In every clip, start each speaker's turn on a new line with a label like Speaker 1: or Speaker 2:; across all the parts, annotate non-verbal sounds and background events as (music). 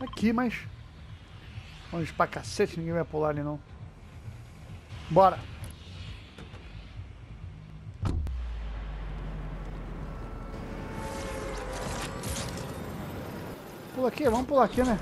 Speaker 1: Aqui, mas... Longe pra cacete, ninguém vai pular ali não. Bora. Pula aqui, vamos pular aqui, né?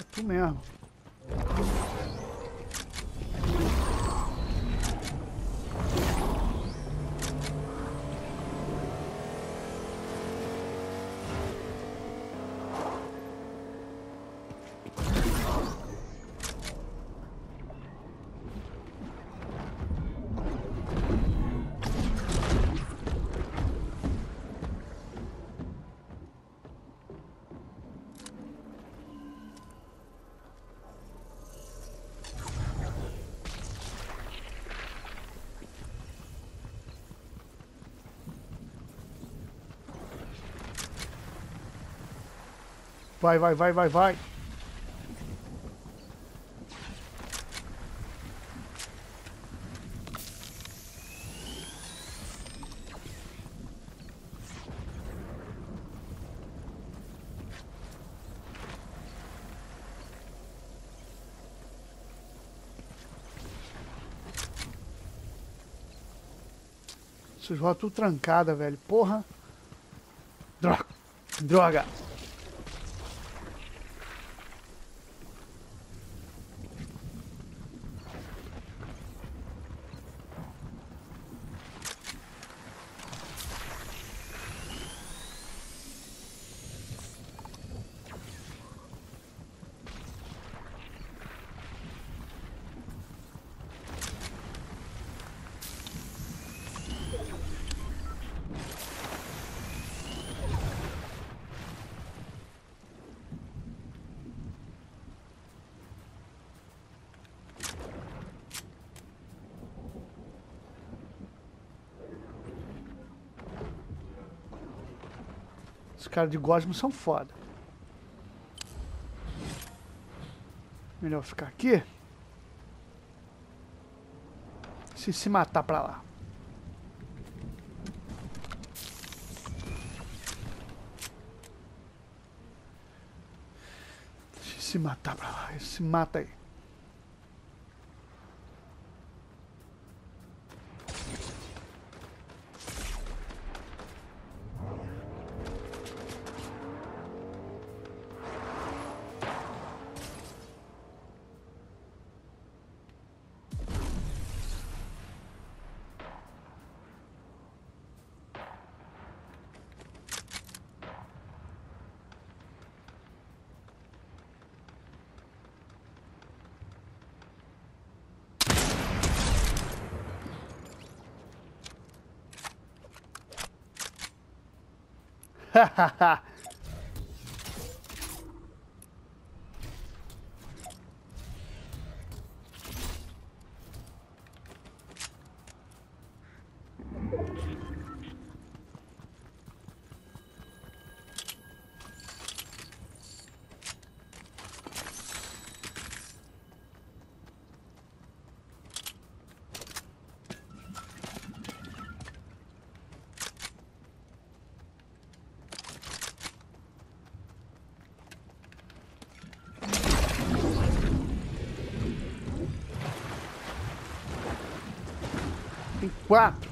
Speaker 1: É tu mesmo. Vai, vai, vai, vai, vai. Essas rotas tudo trancada, velho. Porra. Droga. Droga. Os caras de Gosmo são foda. Melhor ficar aqui. Se se matar pra lá. Se se matar pra lá. Se mata aí. Tem (laughs) quatro.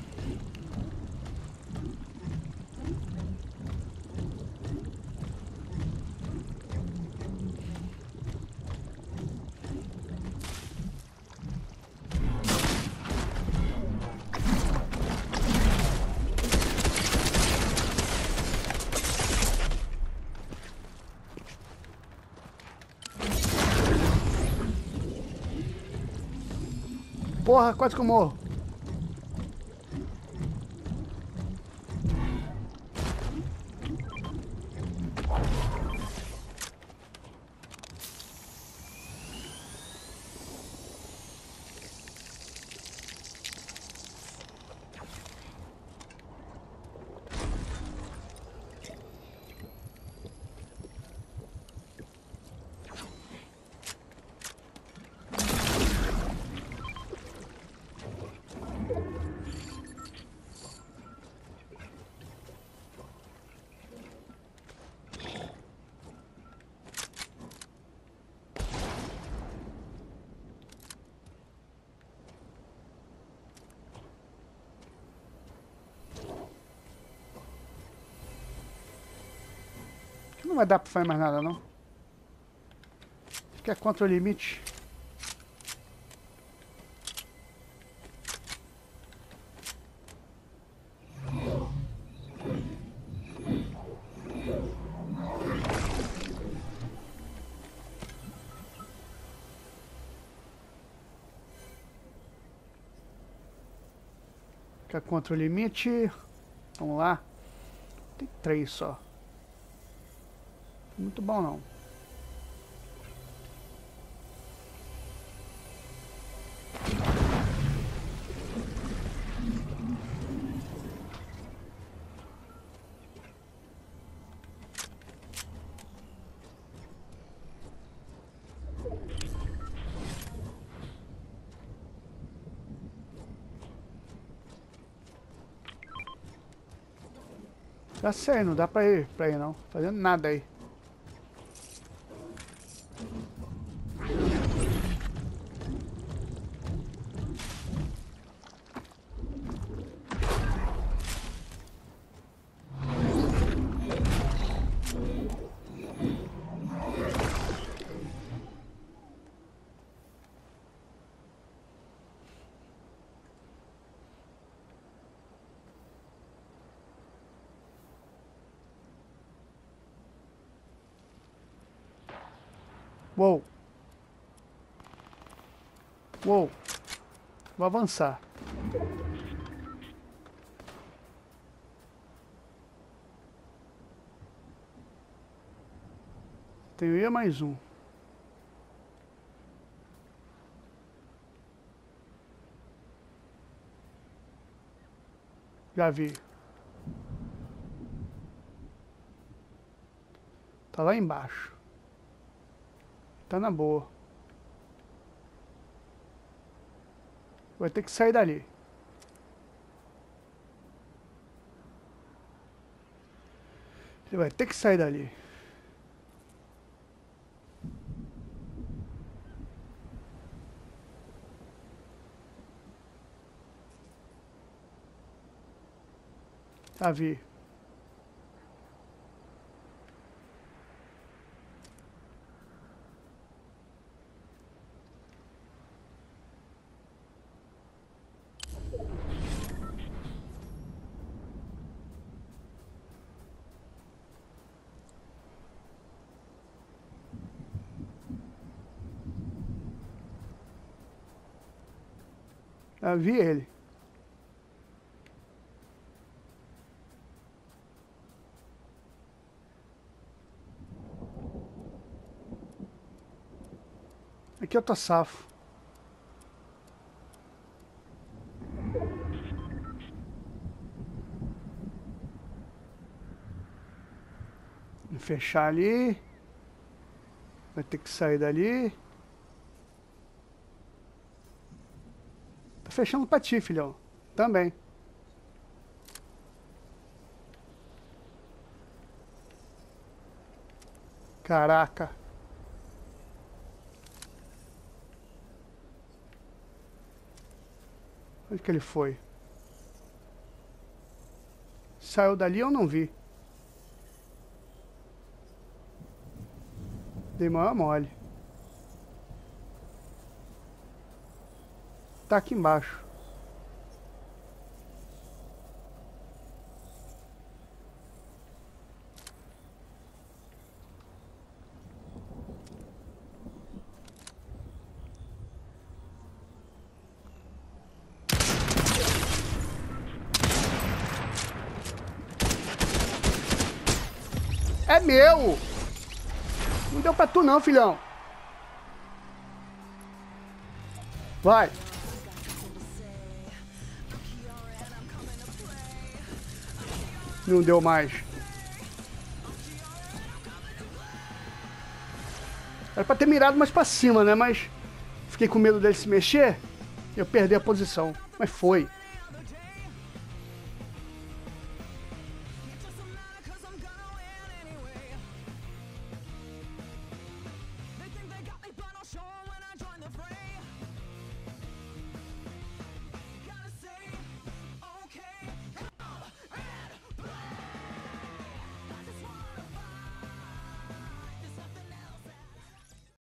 Speaker 1: Porra, quase que eu morro. Vai dar pra fazer mais nada, não. Acho que é contra o limite. É contra o limite. Vamos lá. Tem três só muito bom não. Tá certo, não dá pra ir pra ir não, tá fazendo nada aí. Uou. Uou. Vou avançar. Tenho ia mais um. Já vi. Tá lá embaixo. Tá na boa. Vai ter que sair dali. Ele vai ter que sair dali. Tá, vi. Vi ele. Aqui eu tô safo. Fechar ali. Vai ter que sair dali. Fechando pra ti, filhão. Também. Caraca. Onde que ele foi? Saiu dali eu não vi. Dei maior mole. Tá aqui embaixo. É meu! Não deu pra tu não, filhão. Vai. Não deu mais. Era pra ter mirado mais pra cima, né? Mas fiquei com medo dele se mexer eu perder a posição. Mas foi.